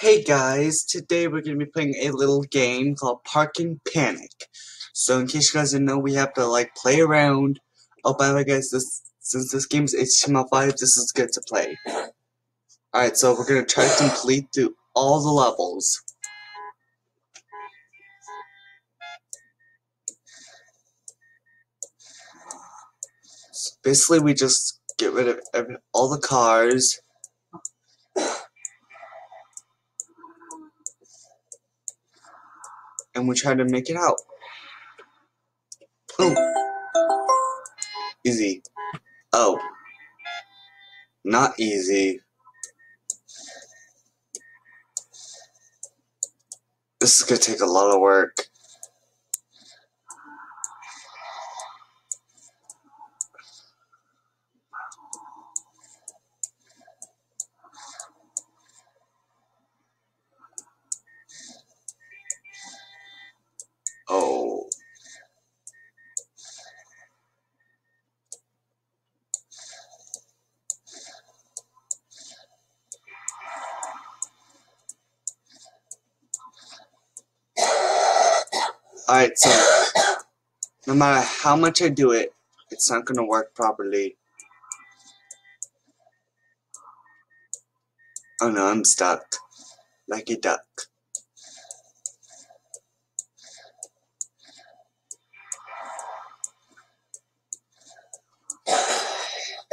Hey guys, today we're going to be playing a little game called Parking Panic. So in case you guys didn't know, we have to like play around. Oh, by the way guys, this since this game is HTML5, this is good to play. Alright, so we're going to try to complete through all the levels. Basically, we just get rid of every, all the cars. And we try to make it out. Boom. Easy. Oh. Not easy. This is gonna take a lot of work. Oh. Alright, so no matter how much I do it, it's not gonna work properly. Oh no, I'm stuck. Like a duck.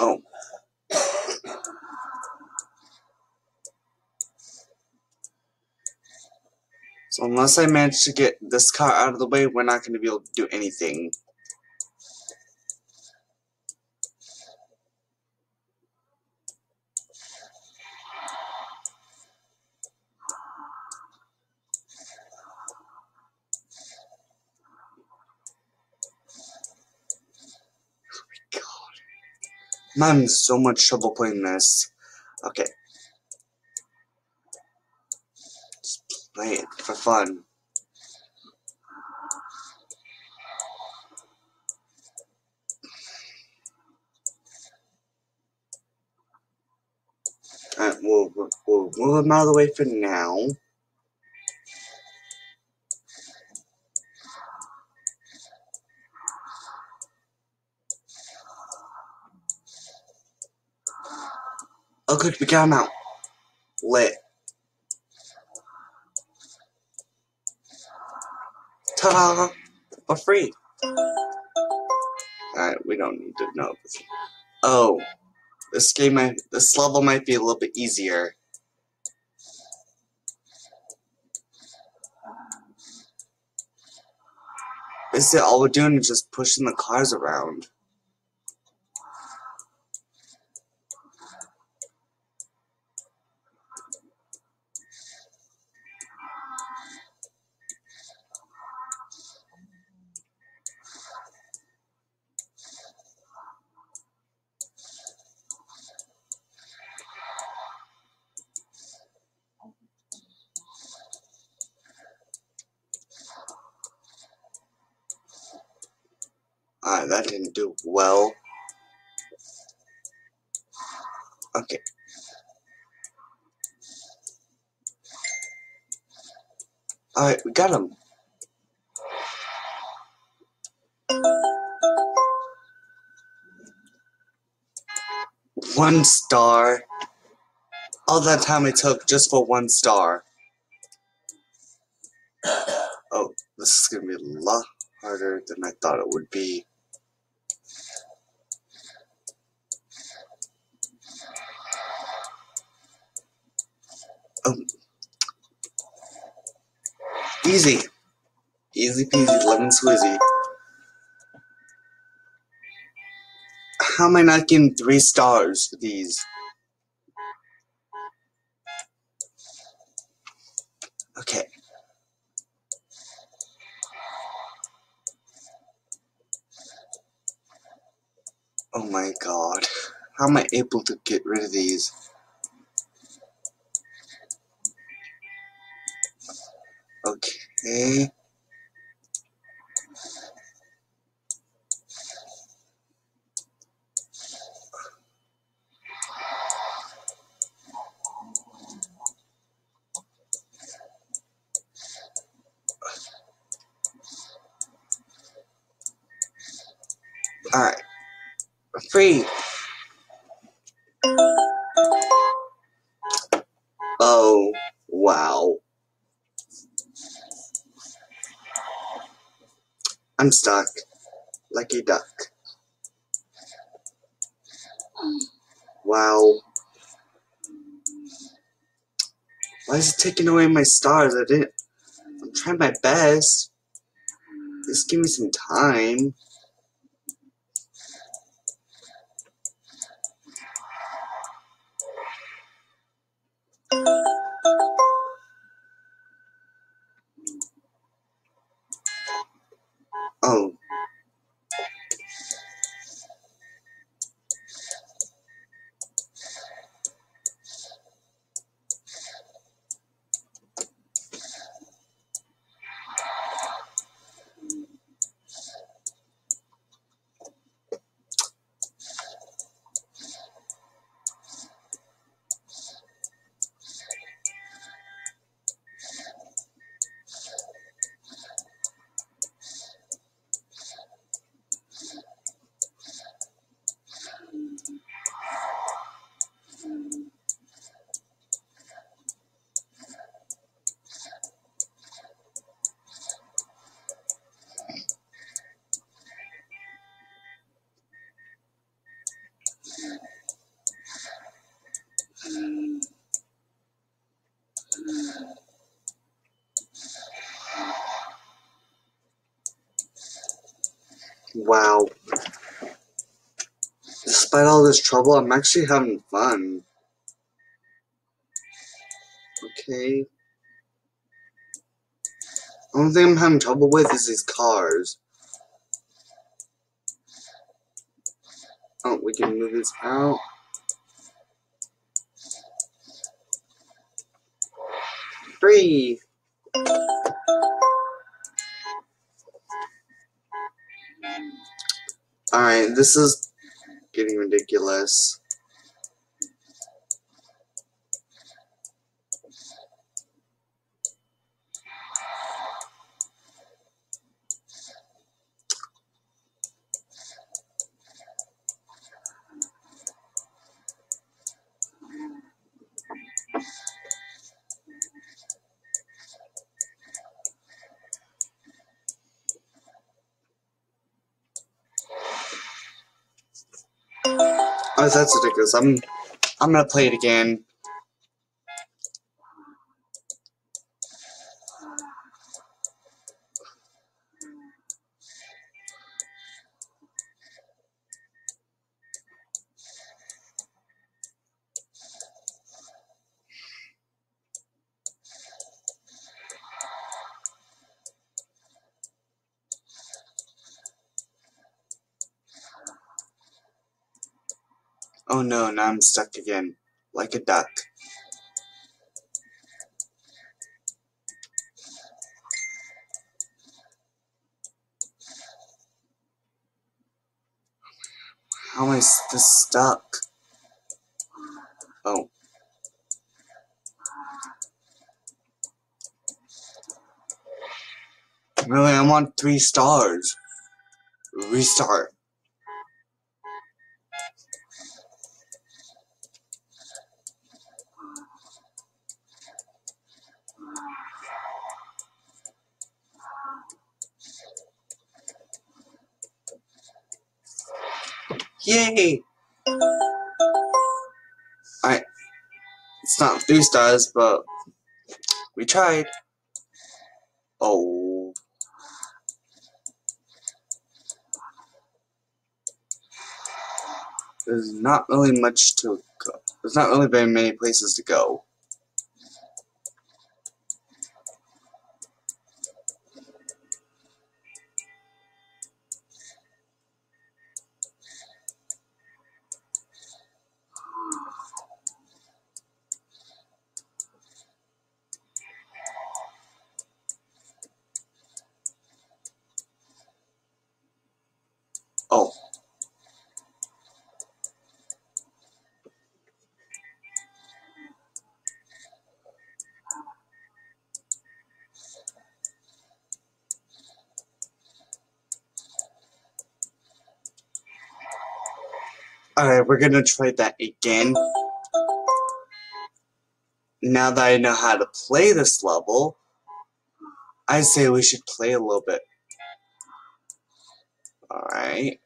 Oh. So unless I manage to get this car out of the way, we're not going to be able to do anything. Oh I'm having so much trouble playing this. Okay. Play it for fun. Alright, we'll, we'll, we'll move him out of the way for now. Oh good, we got him out. Lit. Ta-da! For free. Alright, we don't need to know this. Oh. This game might this level might be a little bit easier. Basically all we're doing is just pushing the cars around. Alright, that didn't do well. Okay. Alright, we got him. One star. All that time it took just for one star. Oh, this is gonna be a lot harder than I thought it would be. Oh. Easy. Easy peasy, lemon squeezy. How am I not getting three stars for these? Okay. Oh my god. How am I able to get rid of these? Okay. All right. Free. I'm stuck. Like a duck. Wow. Why is it taking away my stars? I didn't. I'm trying my best. Just give me some time. Wow. Despite all this trouble, I'm actually having fun. Okay. Only thing I'm having trouble with is these cars. Oh, we can move this out. Free! Alright, this is getting ridiculous. Oh, that's ridiculous. I'm I'm gonna play it again. Oh no, now I'm stuck again. Like a duck. How am I stuck? Oh. Really, I want three stars. Restart. Yay! I. It's not three stars, but we tried. Oh. There's not really much to go. There's not really very many places to go. Oh. Alright, we're gonna try that again. Now that I know how to play this level, I say we should play a little bit. Alright.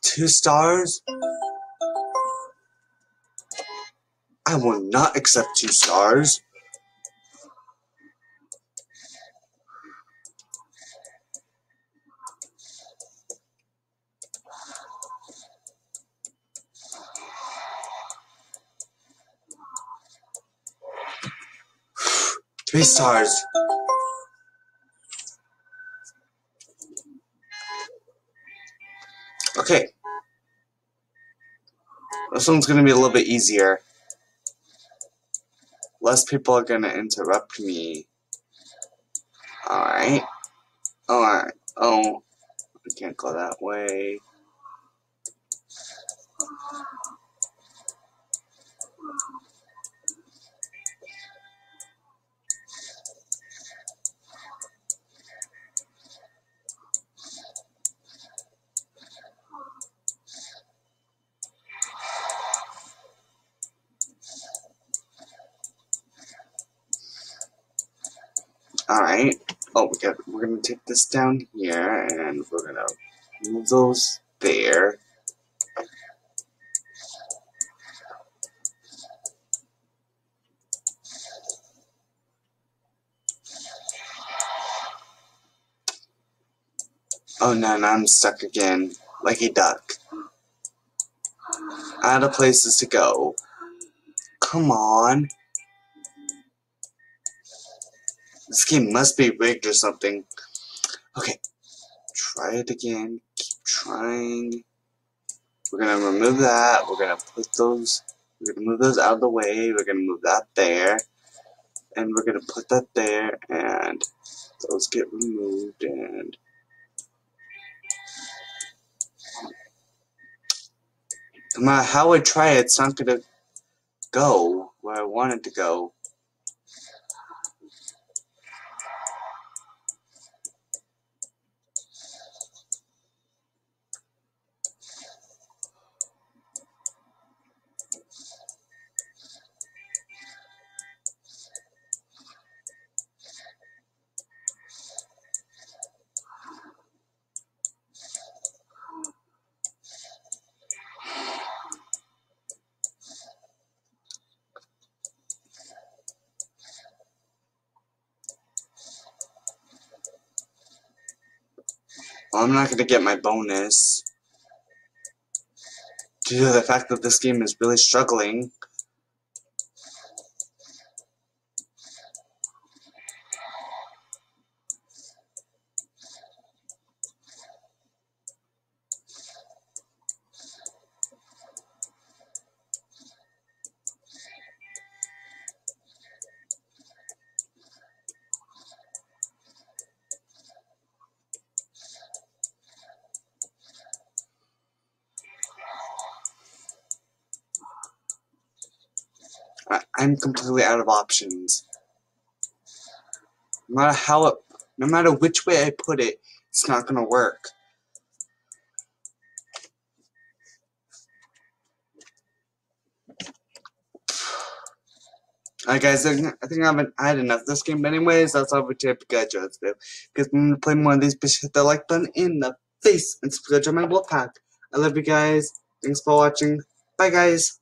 Two stars? I will not accept two stars. Three stars. Okay. This one's gonna be a little bit easier. Less people are gonna interrupt me. Alright. Alright. Oh. I can't go that way. Alright. Oh, we got, we're gonna take this down here, and we're gonna move those there. Oh no, now I'm stuck again, like a duck. Out of places to go. Come on. This game must be rigged or something. Okay. Try it again. Keep trying. We're gonna remove that. We're gonna put those. We're gonna move those out of the way. We're gonna move that there. And we're gonna put that there. And those get removed. And. No matter how I try it, it's not gonna go where I want it to go. I'm not going to get my bonus. Due to the fact that this game is really struggling. I, I'm completely out of options. No matter how it, no matter which way I put it, it's not gonna work. Alright guys, I think I've had enough of this game anyways, that's all for today, Pikachu, let's do. Because I'm gonna play more of these, please hit the like button in the face and subscribe to my Wolfpack. I love you guys, thanks for watching, bye guys.